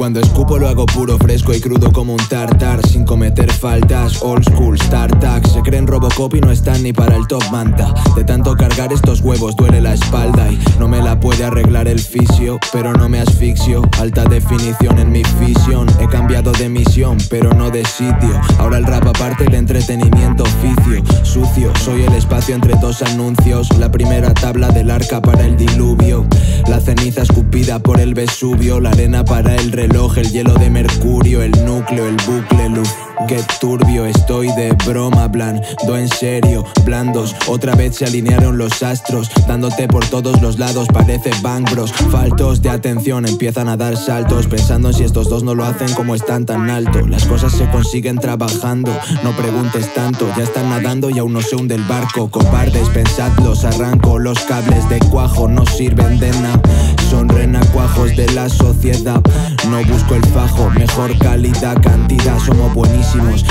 Cuando escupo lo hago puro, fresco y crudo como un tartar Sin cometer faltas, old school, start Se creen Robocop y no están ni para el top manta. De tanto cargar estos huevos duele la espalda Y no me la puede arreglar el fisio Pero no me asfixio, alta definición en mi visión He cambiado de misión, pero no de sitio. Ahora el rap aparte de entretenimiento oficio Soy el espacio entre dos anuncios. La primera tabla del arca para el diluvio. La ceniza escupida por el Vesubio. La arena para el reloj, el hielo de mercurio El núcleo, el bucle, luz Qué turbio, estoy de broma, blando en serio, blandos. Otra vez se alinearon los astros, dándote por todos los lados, parece Bang Bros. Faltos de atención empiezan a dar saltos, pensando si estos dos no lo hacen como están tan alto. Las cosas se consiguen trabajando, no preguntes tanto, ya están nadando y aún no se hunde el barco. Cobardes, pensadlos, arranco los cables de cuajo, no sirven de nada. Son de la sociedad. No busco el fajo, mejor calidad, cantidad, somos buenísimos.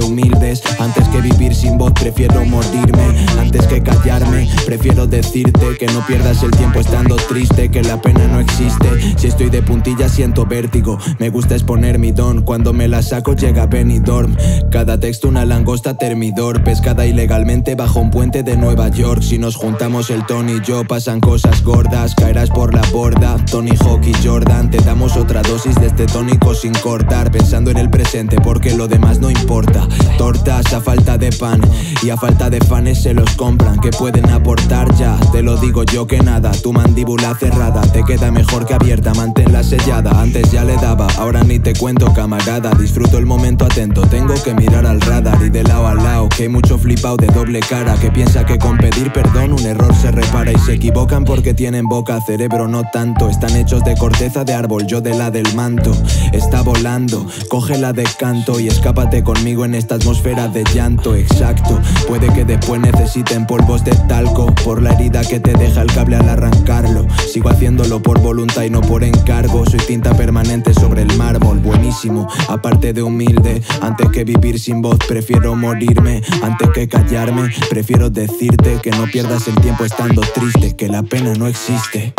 Humildes, antes que vivir sin voz, prefiero morirme. Antes que callarme, prefiero decirte que no pierdas el tiempo estando triste, que la pena no existe. Si estoy de puntilla, siento vértigo. Me gusta exponer mi don, cuando me la saco, llega Benidorm. Cada texto, una langosta termidor, pescada ilegalmente bajo un puente de Nueva York. Si nos juntamos el Tony y yo, pasan cosas gordas, caerás por la borda. Tony Hawk y Jordan, te damos otra dosis de este tónico sin cortar, pensando en el presente porque lo demás no importa. Tortas a falta de pan y a falta de fanes se los compran, que pueden aportar ya. Te lo digo yo que nada, tu mandíbula cerrada te queda mejor que abierta, manténla sellada. Antes ya le daba, ahora ni te cuento, camarada. Disfruto el momento atento, tengo que mirar al radar y de lado a lado. Que hay mucho flipado de doble cara que piensa que con pedir perdón un error se repara y se equivocan porque tienen boca, cerebro no tanto. Están hechos de corteza de árbol, yo de la del manto. Está volando, cógela de canto y escápate conmigo en esta atmósfera de llanto. Exacto, puede que después necesiten polvos de talco por la herida que te deja el cable al arrancarlo. Sigo haciéndolo por voluntad y no por encargo. Soy tinta permanente sobre el mármol, buenísimo. Aparte de humilde, antes que vivir sin voz, prefiero morirme. Antes que callarme, prefiero decirte que no pierdas el tiempo estando triste, que la pena no existe.